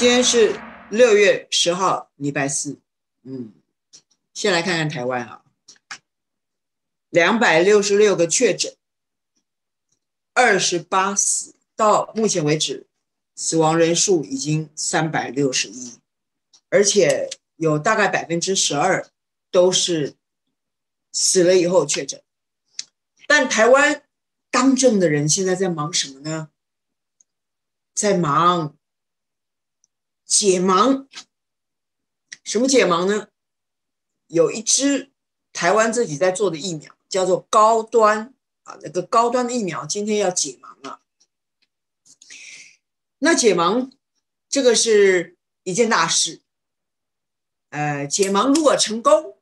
今天是六月十号，礼拜四。嗯，先来看看台湾啊，两百六十六个确诊，二十八死，到目前为止，死亡人数已经三百六十一，而且有大概百分之十二都是死了以后确诊。但台湾当政的人现在在忙什么呢？在忙。解盲，什么解盲呢？有一支台湾自己在做的疫苗，叫做高端啊，那个高端的疫苗今天要解盲了。那解盲这个是一件大事，呃，解盲如果成功，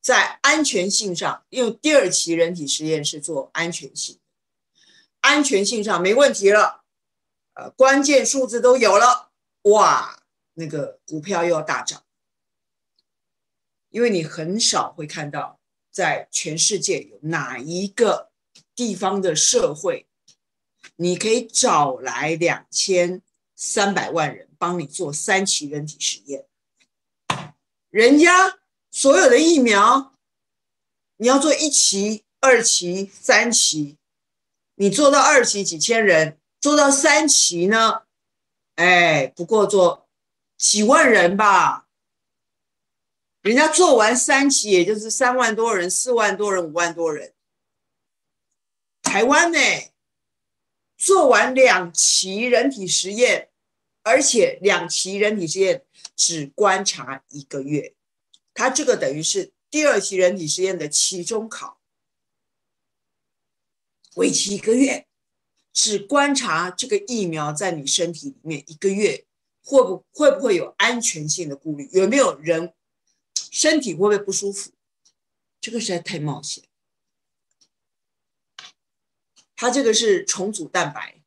在安全性上，因为第二期人体实验是做安全性，安全性上没问题了，呃，关键数字都有了。哇，那个股票又要大涨，因为你很少会看到在全世界有哪一个地方的社会，你可以找来两千三百万人帮你做三期人体实验，人家所有的疫苗，你要做一期、二期、三期，你做到二期几千人，做到三期呢？哎，不过做几万人吧，人家做完三期，也就是三万多人、四万多人、五万多人。台湾呢，做完两期人体实验，而且两期人体实验只观察一个月，它这个等于是第二期人体实验的期中考，为期一个月。只观察这个疫苗在你身体里面一个月，会不会不会有安全性的顾虑？有没有人身体会不会不舒服？这个实在太冒险。它这个是重组蛋白，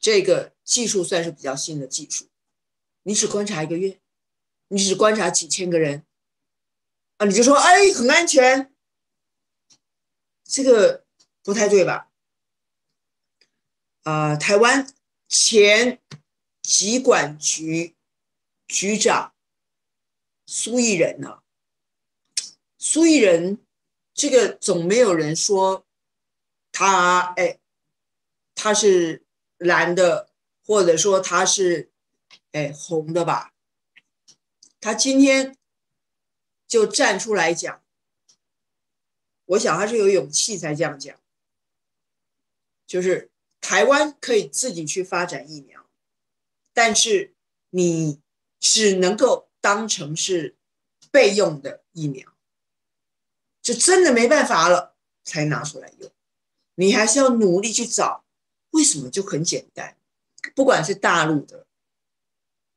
这个技术算是比较新的技术。你只观察一个月，你只观察几千个人，啊，你就说哎很安全，这个不太对吧？呃，台湾前疾管局局长苏益仁呢？苏益仁这个总没有人说他哎，他是蓝的，或者说他是哎红的吧？他今天就站出来讲，我想他是有勇气才这样讲，就是。台湾可以自己去发展疫苗，但是你只能够当成是备用的疫苗，就真的没办法了才拿出来用。你还是要努力去找，为什么就很简单？不管是大陆的、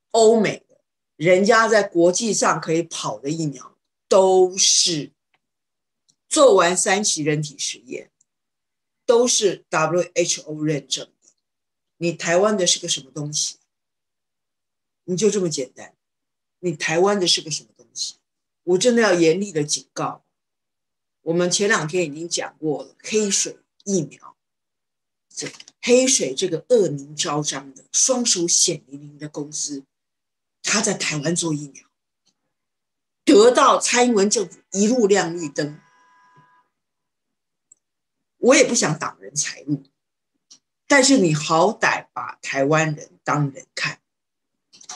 欧美的，人家在国际上可以跑的疫苗，都是做完三期人体实验。都是 WHO 认证的，你台湾的是个什么东西？你就这么简单？你台湾的是个什么东西？我真的要严厉的警告。我们前两天已经讲过了，黑水疫苗，这黑水这个恶名昭彰的、双手显灵灵的公司，他在台湾做疫苗，得到蔡英文政府一路亮绿灯。我也不想挡人财路，但是你好歹把台湾人当人看。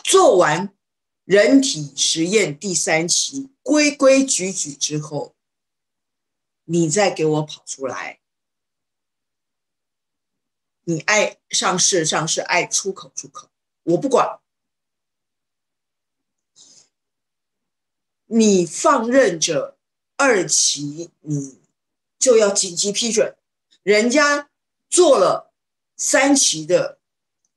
做完人体实验第三期规规矩矩之后，你再给我跑出来，你爱上市上市，爱出口出口，我不管。你放任着二期，你。就要紧急批准，人家做了三期的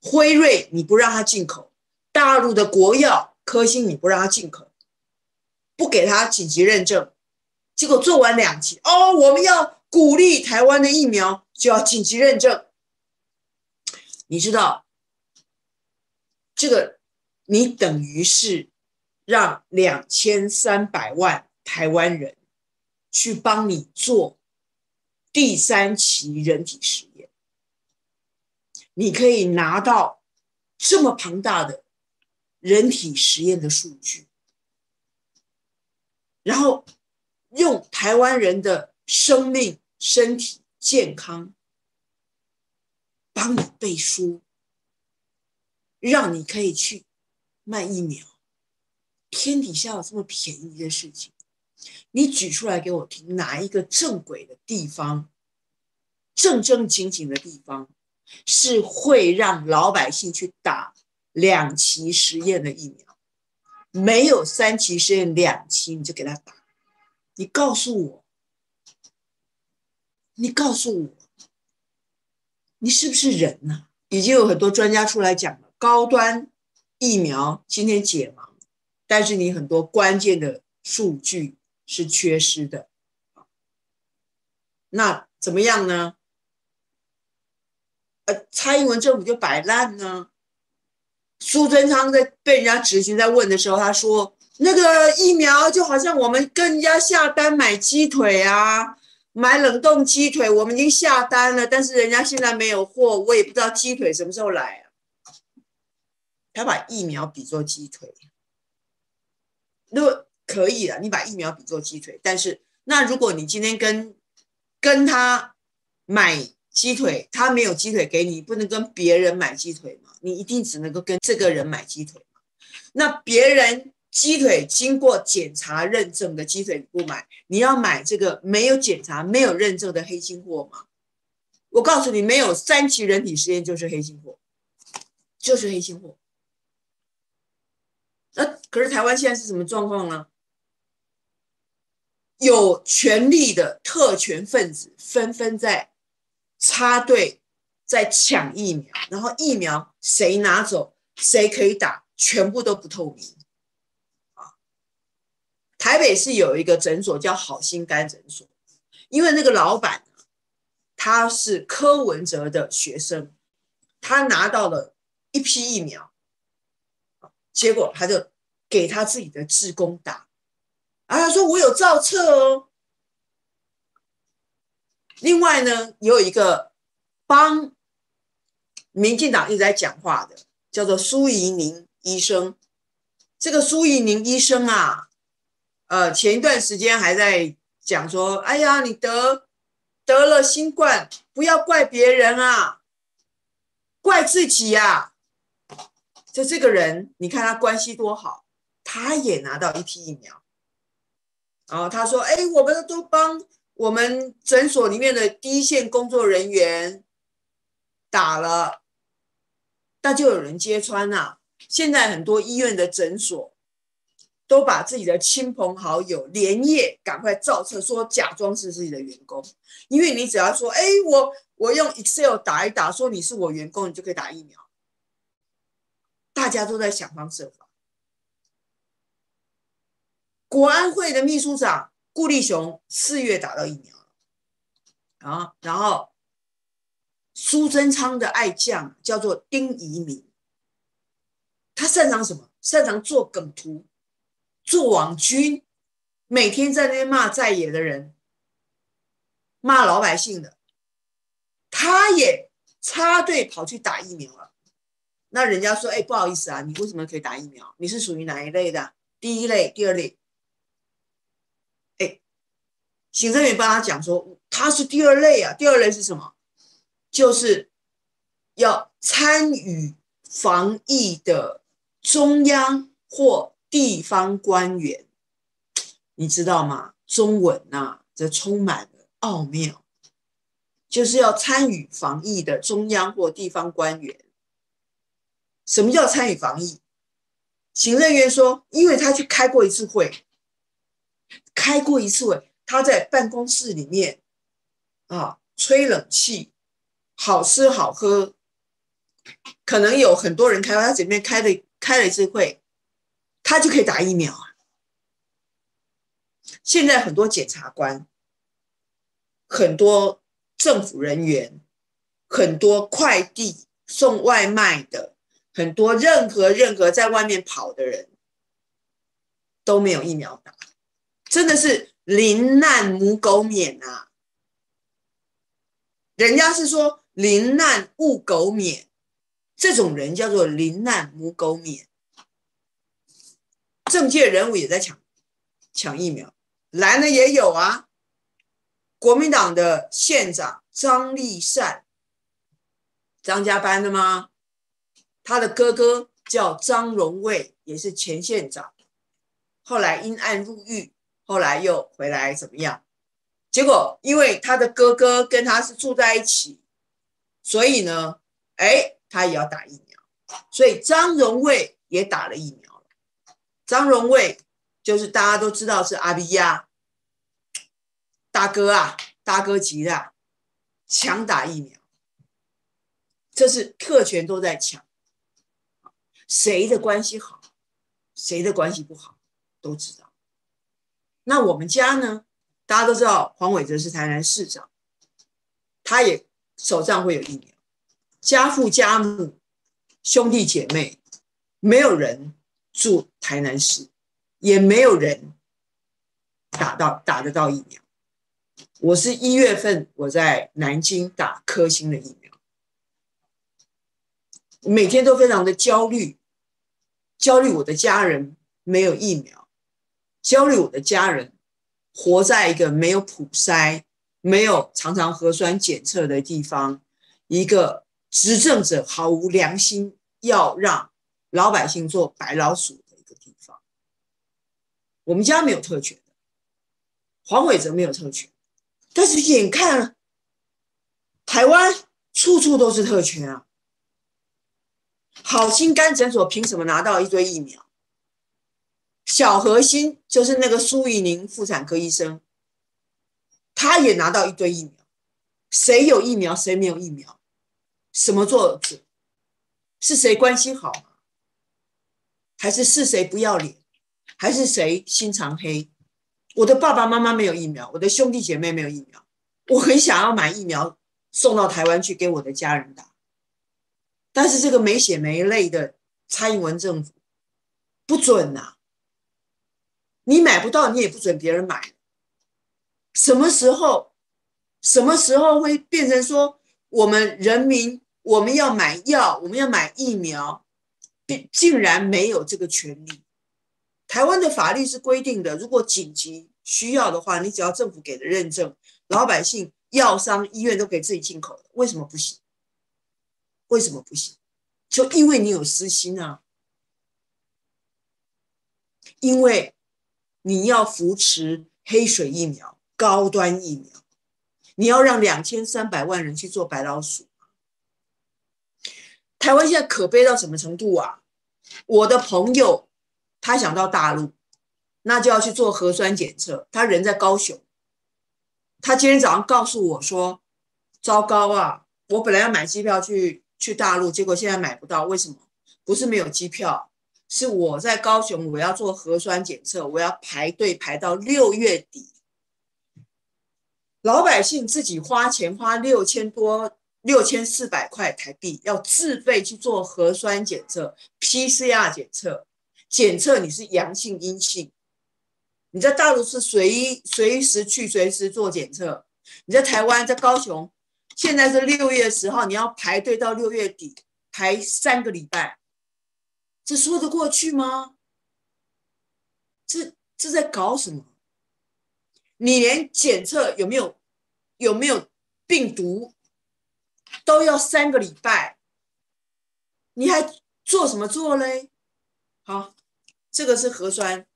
辉瑞，你不让他进口；大陆的国药科兴，你不让他进口，不给他紧急认证。结果做完两期，哦，我们要鼓励台湾的疫苗就要紧急认证。你知道，这个你等于是让两千三百万台湾人去帮你做。第三期人体实验，你可以拿到这么庞大的人体实验的数据，然后用台湾人的生命、身体健康帮你背书，让你可以去卖疫苗。天底下有这么便宜的事情，你举出来给我听，哪一个正轨的地方？正正经经的地方是会让老百姓去打两期实验的疫苗，没有三期实验，两期你就给他打。你告诉我，你告诉我，你是不是人呢？已经有很多专家出来讲了，高端疫苗今天解盲，但是你很多关键的数据是缺失的。那怎么样呢？呃，蔡英文政府就摆烂呢。苏贞昌在被人家质询在问的时候，他说：“那个疫苗就好像我们跟人家下单买鸡腿啊，买冷冻鸡腿，我们已经下单了，但是人家现在没有货，我也不知道鸡腿什么时候来啊。”他把疫苗比作鸡腿，那可以了，你把疫苗比作鸡腿，但是那如果你今天跟跟他买。鸡腿，他没有鸡腿给你，不能跟别人买鸡腿嘛？你一定只能够跟这个人买鸡腿嘛？那别人鸡腿经过检查认证的鸡腿你不买，你要买这个没有检查、没有认证的黑心货吗？我告诉你，没有三期人体实验就是黑心货，就是黑心货。那可是台湾现在是什么状况呢？有权力的特权分子纷纷在。插队在抢疫苗，然后疫苗谁拿走，谁可以打，全部都不透明。啊，台北市有一个诊所叫好心肝诊所，因为那个老板他是柯文哲的学生，他拿到了一批疫苗，结果他就给他自己的职工打，啊，他说我有造册哦。另外呢，也有一个帮民进党一直在讲话的，叫做苏怡宁医生。这个苏怡宁医生啊，呃，前一段时间还在讲说：“哎呀，你得得了新冠，不要怪别人啊，怪自己呀。”就这个人，你看他关系多好，他也拿到一批疫苗。然后他说：“哎，我们都帮。”我们诊所里面的第一线工作人员打了，那就有人揭穿呐。现在很多医院的诊所都把自己的亲朋好友连夜赶快造册，说假装是自己的员工，因为你只要说，哎，我我用 Excel 打一打，说你是我员工，你就可以打疫苗。大家都在想方设法。国安会的秘书长。顾立雄四月打到疫苗了，啊，然后苏贞昌的爱将叫做丁仪明，他擅长什么？擅长做梗图，做网军，每天在那边骂在野的人，骂老百姓的，他也插队跑去打疫苗了。那人家说，哎，不好意思啊，你为什么可以打疫苗？你是属于哪一类的？第一类、第二类？行政员帮他讲说，他是第二类啊。第二类是什么？就是要参与防疫的中央或地方官员，你知道吗？中文呐，这充满了奥妙，就是要参与防疫的中央或地方官员。什么叫参与防疫？行政员说，因为他去开过一次会，开过一次会。他在办公室里面啊，吹冷气，好吃好喝，可能有很多人开，他前面开了开了一次会，他就可以打疫苗啊。现在很多检察官、很多政府人员、很多快递送外卖的、很多任何任何在外面跑的人，都没有疫苗打，真的是。临难母狗免啊！人家是说临难勿狗免，这种人叫做临难母狗免。政界人物也在抢抢疫苗，蓝的也有啊。国民党的县长张立善，张家班的吗？他的哥哥叫张荣卫，也是前县长，后来因案入狱，后来又回来怎么样？结果因为他的哥哥跟他是住在一起，所以呢，哎，他也要打疫苗，所以张荣卫也打了疫苗了。张荣卫就是大家都知道是阿 B 呀。大哥啊，大哥级的，强打疫苗，这是特权都在抢，谁的关系好，谁的关系不好，都知道。那我们家呢？大家都知道黄伟哲是台南市长，他也手上会有疫苗，家父家母、兄弟姐妹，没有人住台南市，也没有人打到打得到疫苗。我是一月份我在南京打科兴的疫苗，每天都非常的焦虑，焦虑我的家人没有疫苗，焦虑我的家人活在一个没有普筛、没有常常核酸检测的地方，一个执政者毫无良心，要让老百姓做白老鼠的一个地方。我们家没有特权，黄伟哲没有特权。但是眼看台湾处处都是特权啊，好心肝诊所凭什么拿到一堆疫苗？小核心就是那个苏怡宁妇产科医生，他也拿到一堆疫苗。谁有疫苗，谁没有疫苗？什么做主？是谁关系好还是是谁不要脸？还是谁心肠黑？我的爸爸妈妈没有疫苗，我的兄弟姐妹没有疫苗，我很想要买疫苗送到台湾去给我的家人打，但是这个没血没泪的蔡英文政府不准呐，你买不到，你也不准别人买。什么时候，什么时候会变成说我们人民我们要买药，我们要买疫苗，竟竟然没有这个权利？台湾的法律是规定的，如果紧急需要的话，你只要政府给的认证，老百姓、药商、医院都可以自己进口的，为什么不行？为什么不行？就因为你有私心啊！因为你要扶持黑水疫苗、高端疫苗，你要让两千三百万人去做白老鼠。台湾现在可悲到什么程度啊？我的朋友。他想到大陆，那就要去做核酸检测。他人在高雄，他今天早上告诉我说：“糟糕啊，我本来要买机票去去大陆，结果现在买不到。为什么？不是没有机票，是我在高雄，我要做核酸检测，我要排队排到六月底。老百姓自己花钱花六千多、六千四百块台币，要自费去做核酸检测、PCR 检测。”检测你是阳性阴性，你在大陆是随随时去随时做检测，你在台湾在高雄，现在是六月十号，你要排队到六月底，排三个礼拜，这说得过去吗？这这在搞什么？你连检测有没有有没有病毒都要三个礼拜，你还做什么做嘞？好。这个是核酸，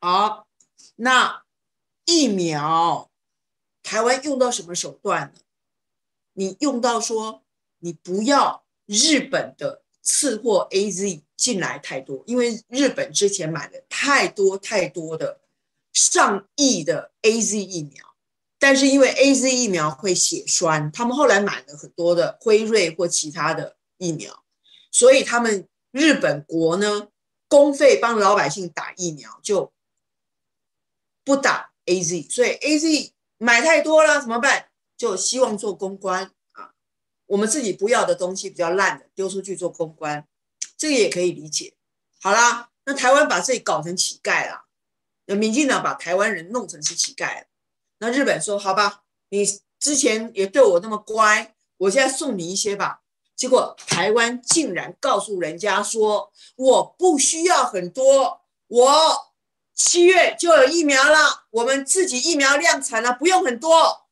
好，那疫苗，台湾用到什么手段呢？你用到说，你不要日本的次货 A Z 进来太多，因为日本之前买了太多太多的上亿的 A Z 疫苗，但是因为 A Z 疫苗会血栓，他们后来买了很多的辉瑞或其他的疫苗，所以他们日本国呢。公费帮老百姓打疫苗就不打 A Z，所以 A Z 买太多了怎么办？就希望做公关，我们自己不要的东西比较烂的丢出去做公关，这个也可以理解。好啦，那台湾把自己搞成乞丐了，那民进党把台湾人弄成是乞丐了。那日本说好吧，你之前也对我那么乖，我现在送你一些吧，结果台湾竟然告诉人家说，我不需要很多，我七月就有疫苗了，我们自己疫苗量产了，不用很多。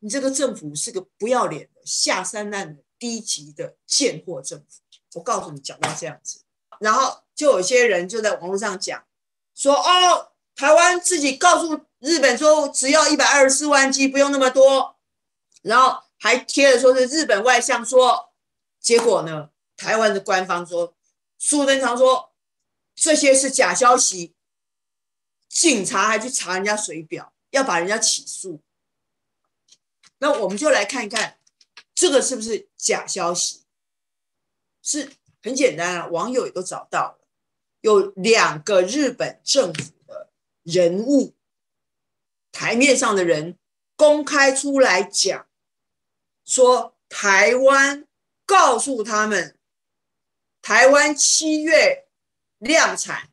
你这个政府是个不要脸下三滥的低级的贱货政府。我告诉你，讲到这样子，然后就有些人就在网络上讲说，哦，台湾自己告诉日本说，只要一百二十四万剂，不用那么多，然后。还贴了说是日本外相说，结果呢？台湾的官方说，苏贞昌说这些是假消息，警察还去查人家水表，要把人家起诉。那我们就来看一看，这个是不是假消息？是很简单啊，网友也都找到了，有两个日本政府的人物，台面上的人公开出来讲。说台湾告诉他们，台湾七月量产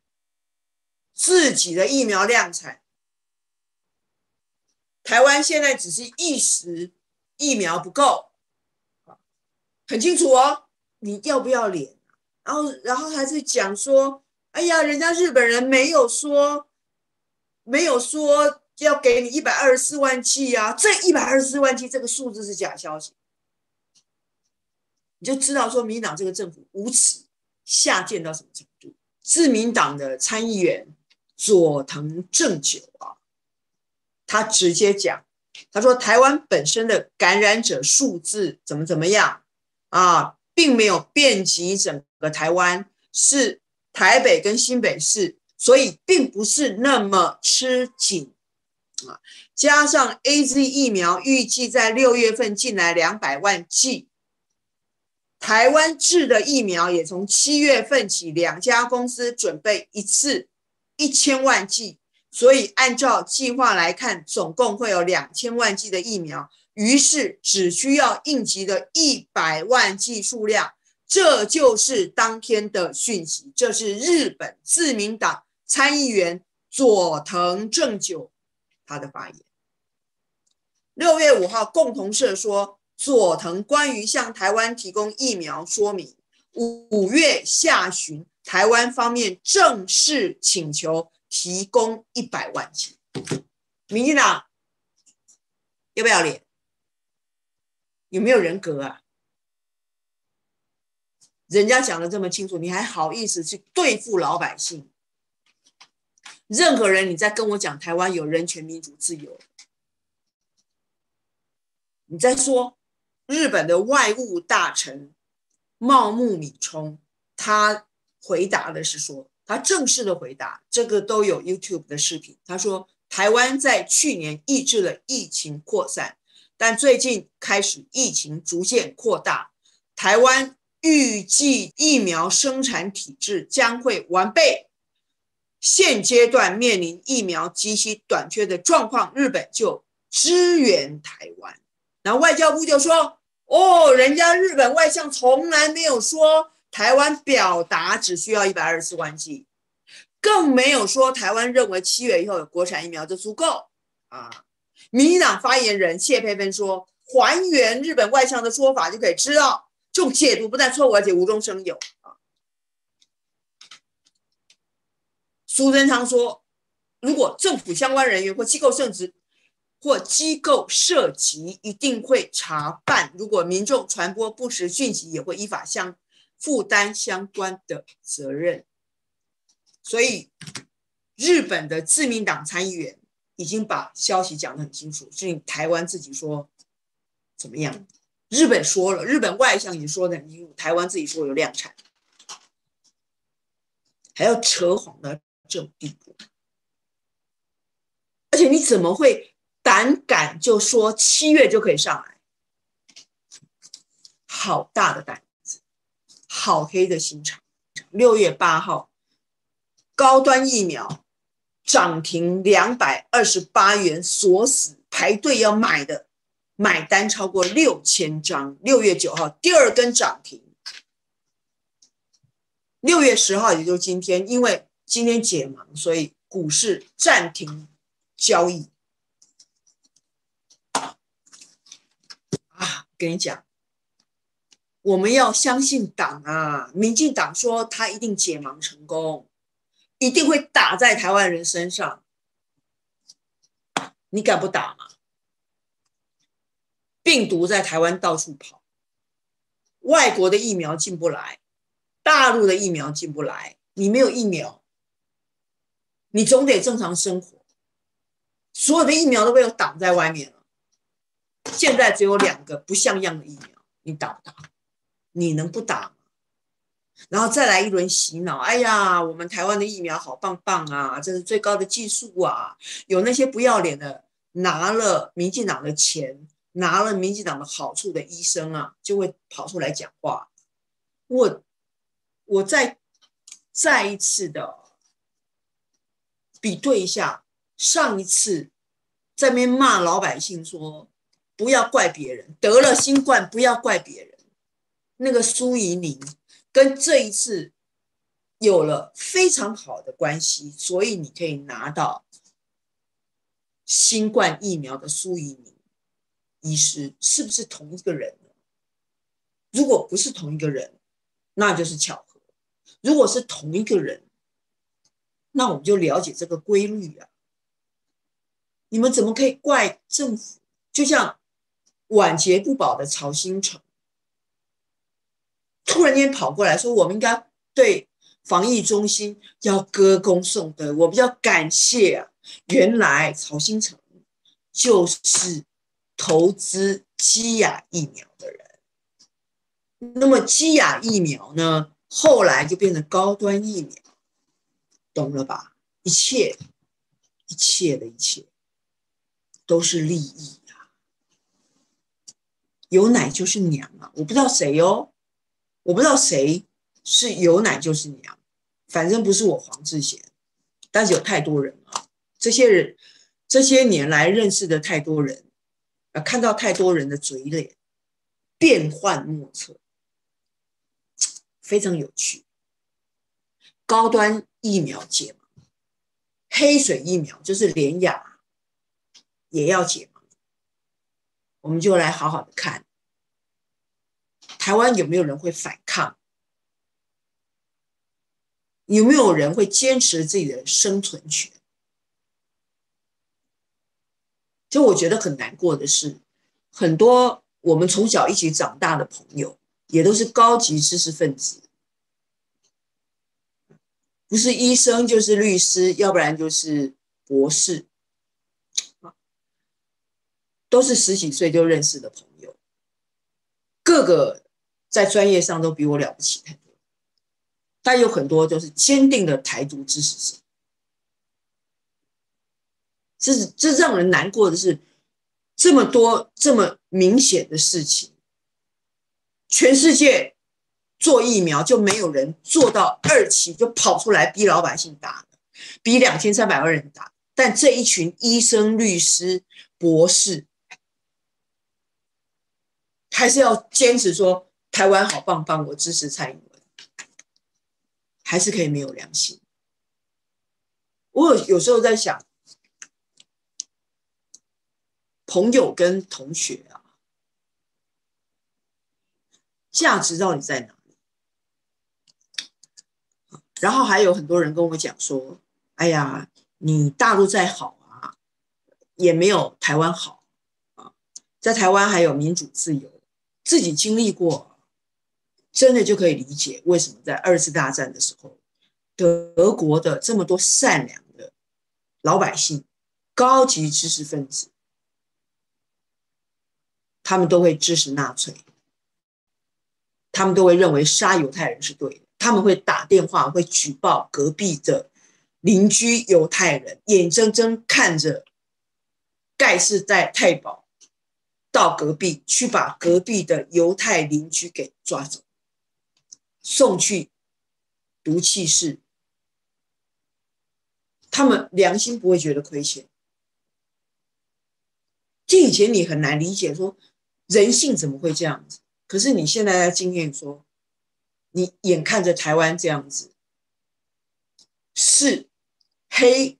自己的疫苗量产，台湾现在只是一时疫苗不够，很清楚哦，你要不要脸？然后，然后还是讲说，哎呀，人家日本人没有说，没有说。要给你一百二十四万剂啊！这一百二十四万剂这个数字是假消息，你就知道说民党这个政府无耻下贱到什么程度。自民党的参议员佐藤正久啊，他直接讲，他说台湾本身的感染者数字怎么怎么样啊，并没有遍及整个台湾，是台北跟新北市，所以并不是那么吃紧。啊，加上 A Z 疫苗预计在六月份进来两百万剂，台湾制的疫苗也从七月份起，两家公司准备一次一千万剂，所以按照计划来看，总共会有两千万剂的疫苗，于是只需要应急的一百万剂数量，这就是当天的讯息。这是日本自民党参议员佐藤正久。他的发言。六月五号，共同社说，佐藤关于向台湾提供疫苗说明。五月下旬，台湾方面正式请求提供一百万剂。民进党要不要脸？有没有人格啊？人家讲的这么清楚，你还好意思去对付老百姓？任何人，你在跟我讲台湾有人权、民主、自由，你在说日本的外务大臣茂木敏充，他回答的是说，他正式的回答，这个都有 YouTube 的视频。他说，台湾在去年抑制了疫情扩散，但最近开始疫情逐渐扩大，台湾预计疫苗生产体制将会完备。现阶段面临疫苗及其短缺的状况，日本就支援台湾。然后外交部就说：“哦，人家日本外相从来没有说台湾表达只需要一百二十四万剂，更没有说台湾认为七月以后有国产疫苗就足够。”啊，民进党发言人谢佩芬说：“还原日本外相的说法就可以知道，这种解读不但错误，而且无中生有。”啊苏贞昌说：“如果政府相关人员或机构甚至或机构涉及，一定会查办。如果民众传播不实讯息，也会依法相负担相关的责任。”所以，日本的自民党参议员已经把消息讲得很清楚，是你台湾自己说怎么样？日本说了，日本外相也说的很清楚，台湾自己说有量产，还要扯谎到。这种地步，而且你怎么会胆敢就说七月就可以上来？好大的胆子，好黑的心肠！六月八号，高端疫苗涨停两百二十八元锁死，排队要买的买单超过六千张。六月九号，第二根涨停。六月十号，也就是今天，因为。今天解盲，所以股市暂停交易。啊，跟你讲，我们要相信党啊！民进党说他一定解盲成功，一定会打在台湾人身上。你敢不打吗？病毒在台湾到处跑，外国的疫苗进不来，大陆的疫苗进不来，你没有疫苗，你总得正常生活。所有的疫苗都被我挡在外面了，现在只有两个不像样的疫苗，你打不打？你能不打吗？然后再来一轮洗脑，哎呀，我们台湾的疫苗好棒棒啊，这是最高的技术啊！有那些不要脸的拿了民进党的钱，拿了民进党的好处的医生啊，就会跑出来讲话。我我再再一次的比对一下，上一次在那边骂老百姓说，不要怪别人得了新冠，不要怪别人。那个苏怡宁跟这一次有了非常好的关系，所以你可以拿到新冠疫苗的苏怡宁医师是不是同一个人？如果不是同一个人，那就是巧合；如果是同一个人，那我们就了解这个规律啊。你们怎么可以怪政府？就像晚节不保的曹新成。突然间跑过来说：“我们应该对防疫中心要歌功颂德。”我比较感谢啊，原来曹新成就是投资基亚疫苗的人。那么基亚疫苗呢，后来就变成高端疫苗，懂了吧？一切，一切的一切，都是利益啊！有奶就是娘啊！我不知道谁哦。我不知道谁是有奶就是娘，反正不是我黄志贤，但是有太多人啊，这些人这些年来认识的太多人，啊，看到太多人的嘴脸变幻莫测，非常有趣。高端疫苗解盲，黑水疫苗就是连雅也要解盲，我们就来好好的看。台湾有没有人会反抗？有没有人会坚持自己的生存权？就我觉得很难过的是，很多我们从小一起长大的朋友，也都是高级知识分子，不是医生就是律师，要不然就是博士，都是十几岁就认识的朋友，各个。在专业上都比我了不起太多，但有很多就是坚定的台独支持者。这是这让人难过的是，这么多这么明显的事情，全世界做疫苗就没有人做到二期就跑出来逼老百姓打的，逼两千三百万人打，但这一群医生、律师、博士还是要坚持说。台湾好棒棒，我支持蔡英文，还是可以没有良心。我有有时候在想，朋友跟同学啊，价值到底在哪里？然后还有很多人跟我讲说：“哎呀，你大陆再好啊，也没有台湾好啊，在台湾还有民主自由，自己经历过。”真的就可以理解为什么在二次大战的时候，德国的这么多善良的老百姓、高级知识分子，他们都会支持纳粹，他们都会认为杀犹太人是对的，他们会打电话会举报隔壁的邻居犹太人，眼睁睁看着盖世在太保到隔壁去把隔壁的犹太邻居给抓走。送去毒气室，他们良心不会觉得亏欠。这以前你很难理解，说人性怎么会这样子？可是你现在在经验说，你眼看着台湾这样子，是黑，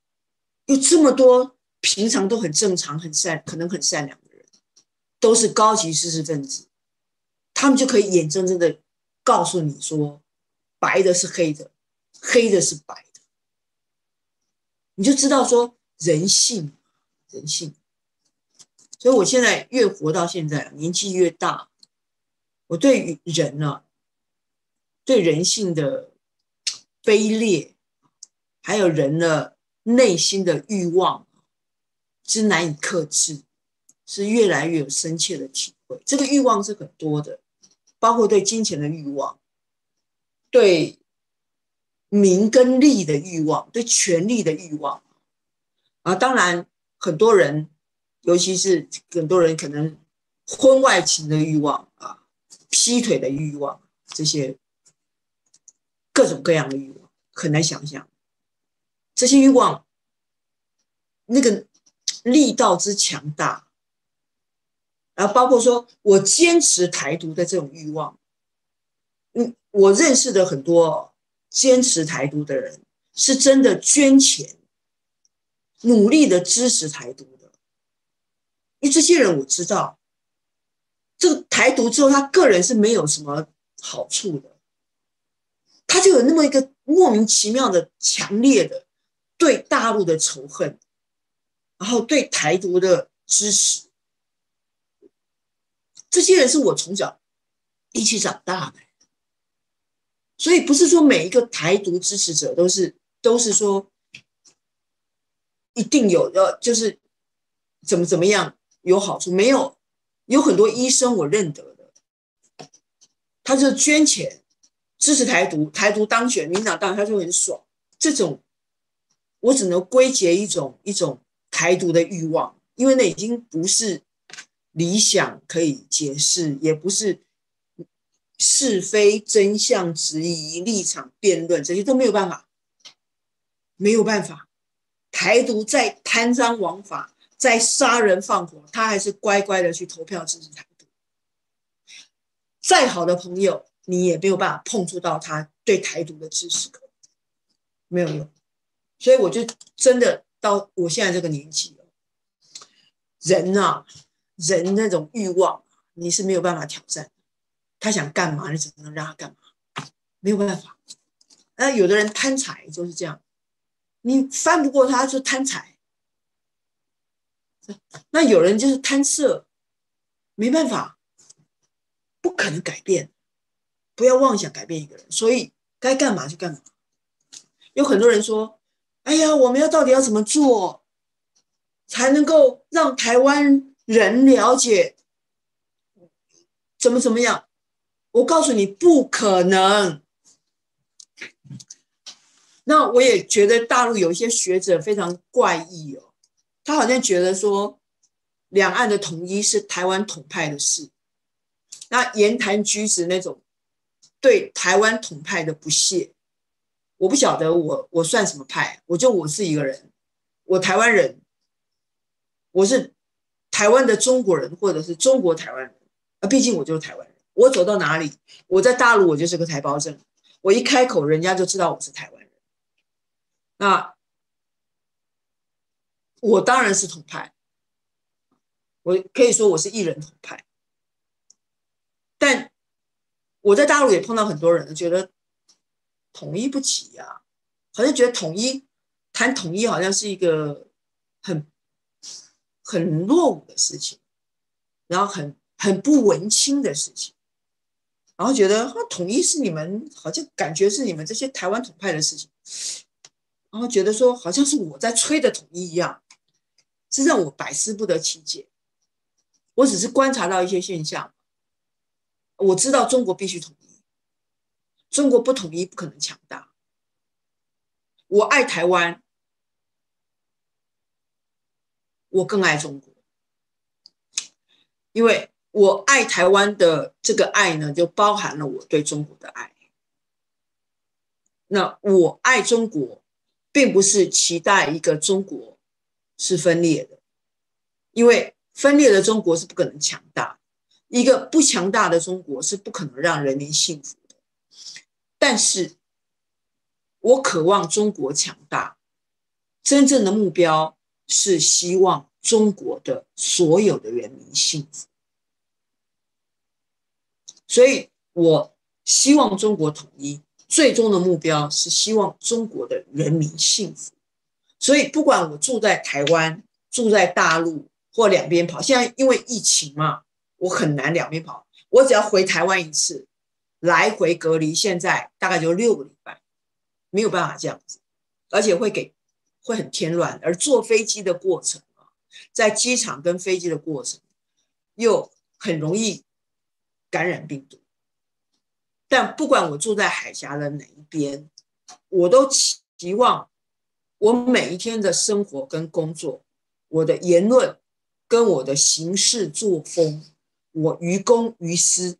有这么多平常都很正常、很善、可能很善良的人，都是高级知识分子。他们就可以眼睁睁的告诉你说，白的是黑的，黑的是白的，你就知道说人性，人性。所以我现在越活到现在，年纪越大，我对于人呢，对人性的卑劣，还有人的内心的欲望，是难以克制，是越来越有深切的体会。这个欲望是很多的，包括对金钱的欲望，对名跟利的欲望，对权力的欲望，啊，当然很多人。尤其是很多人可能婚外情的欲望啊，劈腿的欲望，这些各种各样的欲望，很难想象。这些欲望那个力道之强大，然后包括说我坚持台独的这种欲望，嗯，我认识的很多坚持台独的人，是真的捐钱，努力的支持台独的。因为这些人我知道，这个台独之后，他个人是没有什么好处的，他就有那么一个莫名其妙的强烈的对大陆的仇恨，然后对台独的支持。这些人是我从小一起长大的，所以不是说每一个台独支持者都是都是说一定有的，就是怎么怎么样。有好处没有？有很多医生我认得的，他就捐钱支持台独，台独当选，民党当，他就很爽。这种我只能归结一种一种台独的欲望，因为那已经不是理想可以解释，也不是是非真相质疑立场辩论，这些都没有办法，没有办法。台独在贪赃枉法。在杀人放火，他还是乖乖的去投票支持台独。再好的朋友，你也没有办法碰触到他对台独的支持，没有用。所以我就真的到我现在这个年纪了，人啊，人那种欲望，你是没有办法挑战。他想干嘛，你只能让他干嘛，没有办法。那有的人贪财就是这样，你翻不过他，就贪财。那有人就是贪色，没办法，不可能改变，不要妄想改变一个人，所以该干嘛就干嘛。有很多人说：“哎呀，我们要到底要怎么做，才能够让台湾人了解怎么怎么样？”我告诉你，不可能。那我也觉得大陆有一些学者非常怪异哦。他好像觉得说，两岸的统一是台湾统派的事，那言谈举止那种对台湾统派的不屑，我不晓得我我算什么派，我就我是一个人，我台湾人，我是台湾的中国人，或者是中国台湾人啊，毕竟我就是台湾人，我走到哪里，我在大陆我就是个台胞证，我一开口人家就知道我是台湾人，那。我当然是统派，我可以说我是艺人统派，但我在大陆也碰到很多人，觉得统一不起呀，好像觉得统一谈统一好像是一个很很落伍的事情，然后很很不文青的事情，然后觉得啊统一是你们好像感觉是你们这些台湾统派的事情，然后觉得说好像是我在吹的统一一样。是让我百思不得其解。我只是观察到一些现象，我知道中国必须统一，中国不统一不可能强大。我爱台湾，我更爱中国，因为我爱台湾的这个爱呢，就包含了我对中国的爱。那我爱中国，并不是期待一个中国。是分裂的，因为分裂的中国是不可能强大，一个不强大的中国是不可能让人民幸福的。但是，我渴望中国强大，真正的目标是希望中国的所有的人民幸福。所以我希望中国统一，最终的目标是希望中国的人民幸福。所以不管我住在台湾、住在大陆或两边跑，现在因为疫情嘛，我很难两边跑。我只要回台湾一次，来回隔离，现在大概就六个礼拜，没有办法这样子，而且会给会很添乱。而坐飞机的过程啊，在机场跟飞机的过程，又很容易感染病毒。但不管我住在海峡的哪一边，我都期望我每一天的生活跟工作，我的言论跟我的行事作风。我于公于私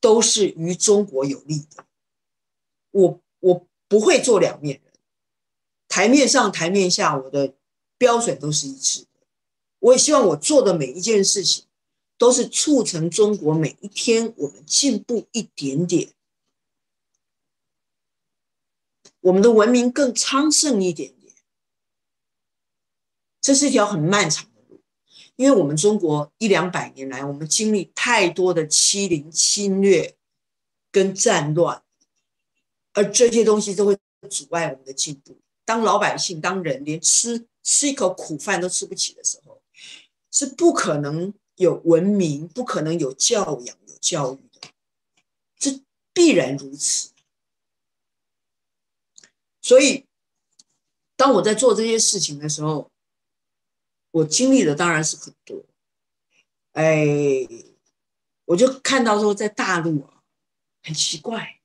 都是于中国有利的，我我不会做两面，台面上台面下我的标准都是一致的。我也希望我做的每一件事情都是促成中国每一天我们进步一点点，我们的文明更昌盛一点点。这是一条很漫长的路。因为我们中国一两百年来，我们经历太多的欺凌、侵略跟战乱，而这些东西都会阻碍我们的进步。当老百姓、当人连吃吃一口苦饭都吃不起的时候，是不可能有文明、不可能有教养、有教育的，这必然如此。所以，当我在做这些事情的时候，我经历的当然是很多，哎，我就看到说，在大陆啊，很奇怪，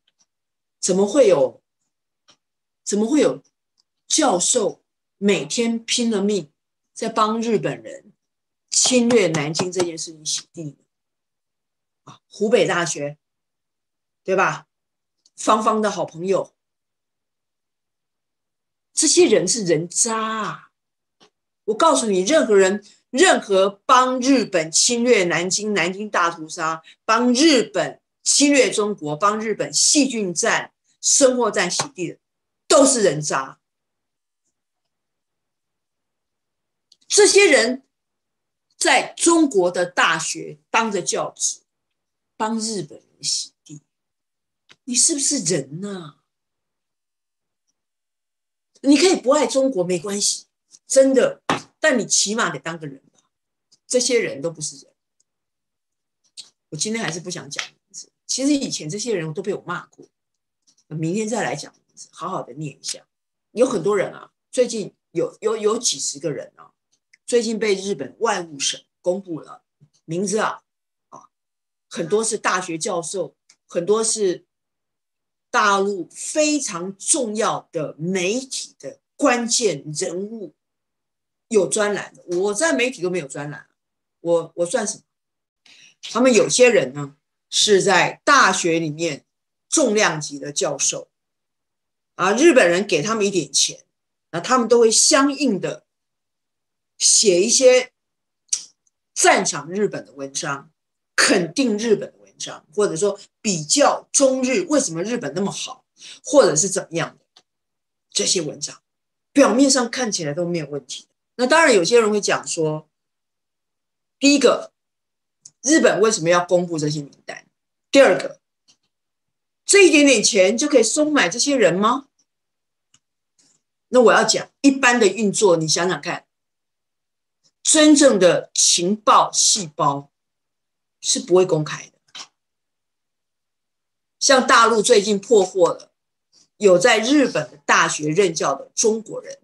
怎么会有，怎么会有教授每天拼了命在帮日本人侵略南京这件事情洗地？啊，湖北大学，对吧？芳芳的好朋友，这些人是人渣啊！我告诉你，任何人、任何帮日本侵略南京、南京大屠杀、帮日本侵略中国、帮日本细菌战、生活战洗地的，都是人渣。这些人在中国的大学当着教职，帮日本人洗地，你是不是人呢？你可以不爱中国没关系，真的。但你起码得当个人吧，这些人都不是人。我今天还是不想讲名字。其实以前这些人我都被我骂过，明天再来讲名字，好好的念一下。有很多人啊，最近有有有几十个人啊，最近被日本外务省公布了名字啊啊，很多是大学教授，很多是大陆非常重要的媒体的关键人物。有专栏的，我在媒体都没有专栏，我我算什么？他们有些人呢是在大学里面重量级的教授，啊，日本人给他们一点钱，那他们都会相应的写一些赞赏日本的文章，肯定日本的文章，或者说比较中日为什么日本那么好，或者是怎么样的这些文章，表面上看起来都没有问题。那当然，有些人会讲说，第一个，日本为什么要公布这些名单？第二个，这一点点钱就可以收买这些人吗？那我要讲一般的运作，你想想看，真正的情报细胞是不会公开的。像大陆最近破获了有在日本的大学任教的中国人。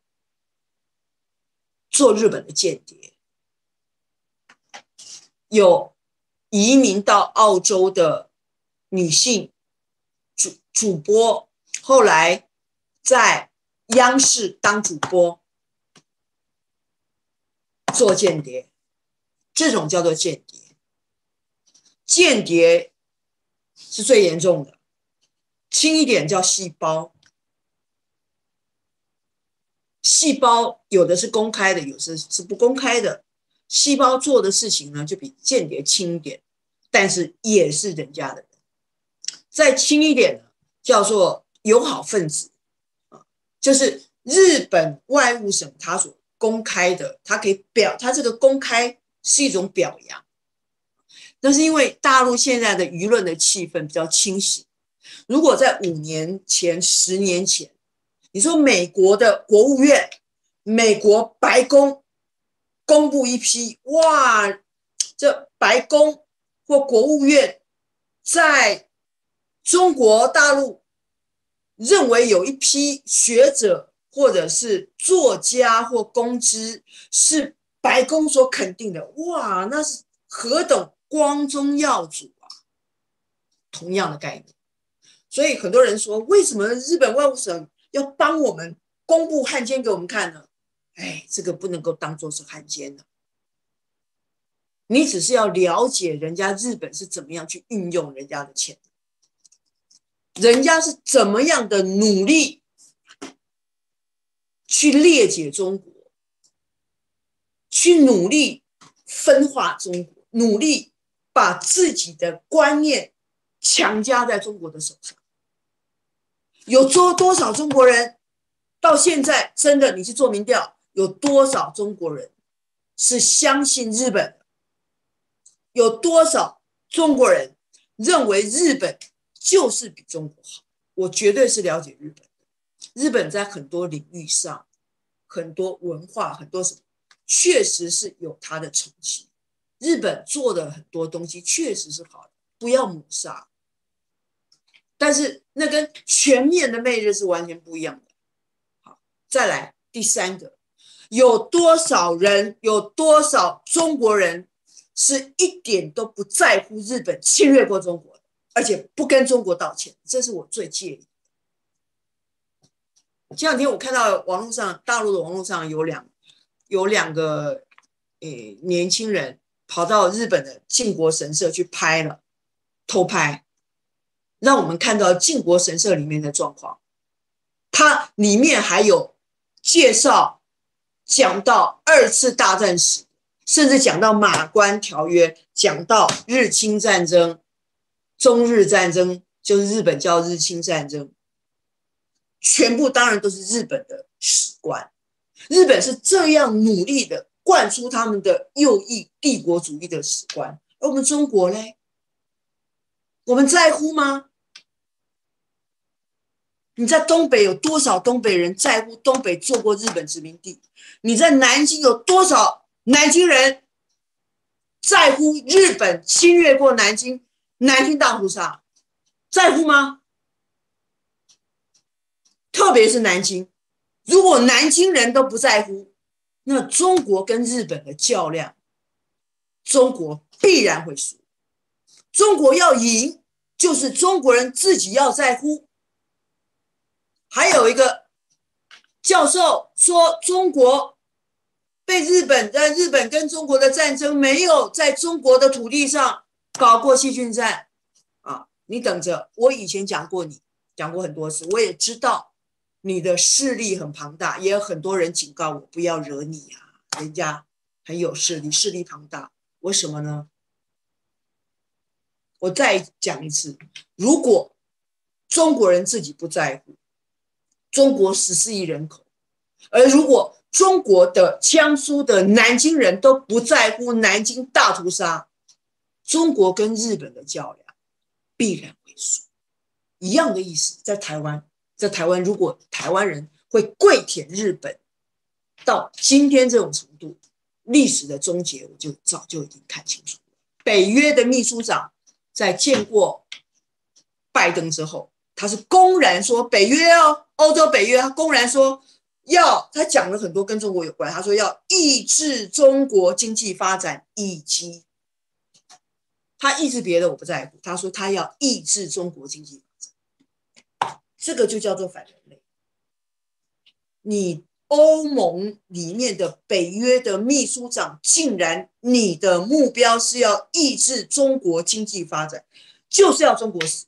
做日本的间谍，有移民到澳洲的女性主主播，后来在央视当主播做间谍，这种叫做间谍。间谍是最严重的，轻一点叫细胞。细胞有的是公开的，有的是不公开的。细胞做的事情呢，就比间谍轻一点，但是也是人家的人。再轻一点呢，叫做友好分子啊，就是日本外务省他所公开的，他可以表，他这个公开是一种表扬。那是因为大陆现在的舆论的气氛比较清醒。如果在五年前、十年前，你说美国的国务院、美国白宫公布一批，哇，这白宫或国务院在中国大陆认为有一批学者或者是作家或公知是白宫所肯定的，哇，那是何等光宗耀祖啊！同样的概念。所以很多人说，为什么日本外务省要帮我们公布汉奸给我们看呢？哎，这个不能够当做是汉奸的。你只是要了解人家日本是怎么样去运用人家的钱，人家是怎么样的努力去裂解中国，去努力分化中国，努力把自己的观念。强加在中国的手上，有多多少中国人到现在真的？你去做民调，有多少中国人是相信日本的？有多少中国人认为日本就是比中国好？我绝对是了解日本。日本在很多领域上，很多文化，很多什么，确实是有它的成绩。日本做的很多东西确实是好的。不要抹杀，但是那跟全面的媚日是完全不一样的。好，再来第三个，有多少人，有多少中国人是一点都不在乎日本侵略过中国的，而且不跟中国道歉，这是我最介意。前两天我看到网络上，大陆的网络上有两有两个诶年轻人跑到日本的靖国神社去拍了。偷拍，让我们看到靖国神社里面的状况。它里面还有介绍，讲到二次大战史，甚至讲到马关条约，讲到日清战争、中日战争，就是日本叫日清战争，全部当然都是日本的史观。日本是这样努力的灌输他们的右翼帝国主义的史观，而我们中国嘞？我们在乎吗？你在东北有多少东北人在乎东北做过日本殖民地？你在南京有多少南京人在乎日本侵略过南京？南京大屠杀在乎吗？特别是南京，如果南京人都不在乎，那中国跟日本的较量，中国必然会输。中国要赢，就是中国人自己要在乎。还有一个教授说，中国被日本在日本跟中国的战争没有在中国的土地上搞过细菌战啊！你等着，我以前讲过，你讲过很多次，我也知道你的势力很庞大，也有很多人警告我不要惹你啊，人家很有势力，势力庞大，为什么呢？我再讲一次，如果中国人自己不在乎，中国十四亿人口，而如果中国的江苏的南京人都不在乎南京大屠杀，中国跟日本的较量必然会输。一样的意思，在台湾，在台湾，如果台湾人会跪舔日本，到今天这种程度，历史的终结我就早就已经看清楚了。北约的秘书长。在见过拜登之后，他是公然说北约哦，欧洲北约，他公然说要，他讲了很多跟中国有关，他说要抑制中国经济发展，以及他抑制别的我不在乎，他说他要抑制中国经济，这个就叫做反人类。你欧盟里面的北约的秘书长，竟然你的目标是要抑制中国经济发展，就是要中国死。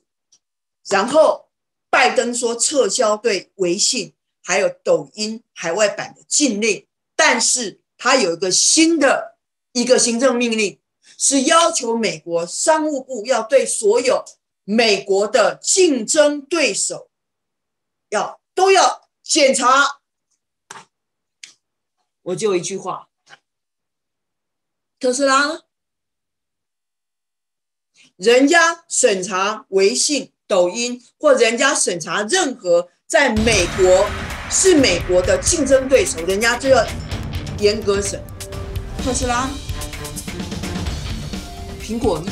然后拜登说撤销对微信还有抖音海外版的禁令，但是他有一个新的一个行政命令，是要求美国商务部要对所有美国的竞争对手要都要检查。我就一句话：特斯拉？人家审查微信、抖音，或人家审查任何在美国是美国的竞争对手，人家就要严格审。特斯拉、苹果呢？